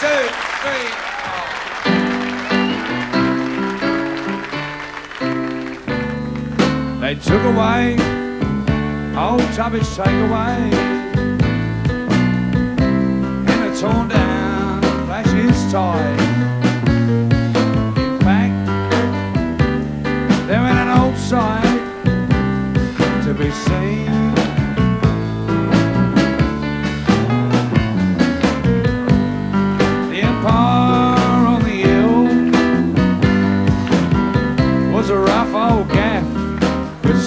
two, three. They took away old Tubby's takeaway in a torn down Flash's toy.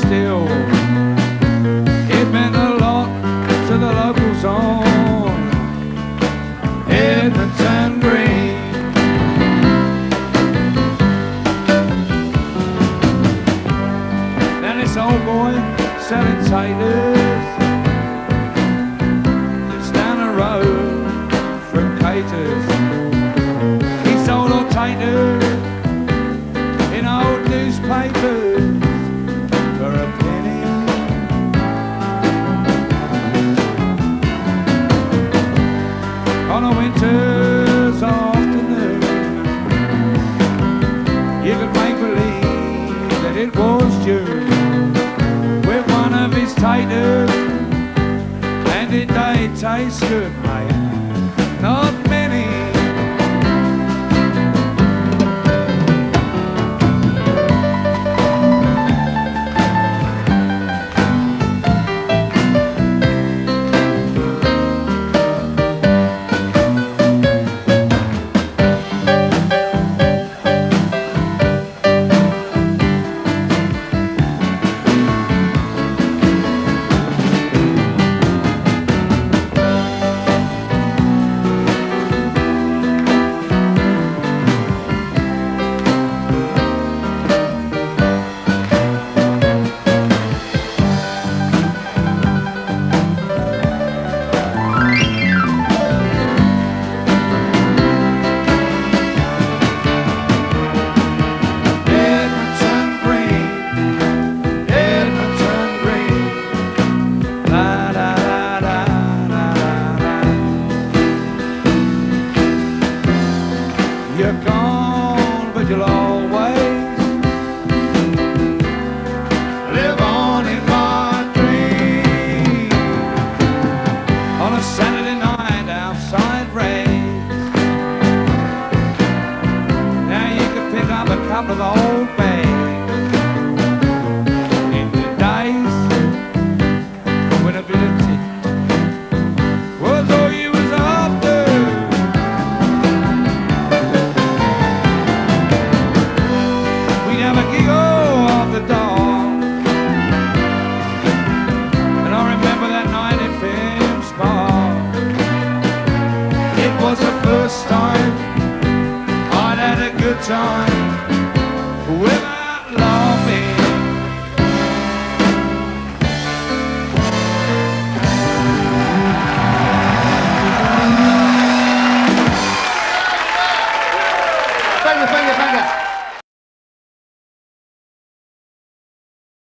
Still it meant a lot to the locals on Edmonton Green. Then this old boy selling taters lives down the road from Caters. He sold all taters in old newspapers it was June with one of his taters, and did they taste good, mate? You're gone, but you'll always live on in my dream. On a Saturday night outside rain. Now you can pick up a couple of old bags good time.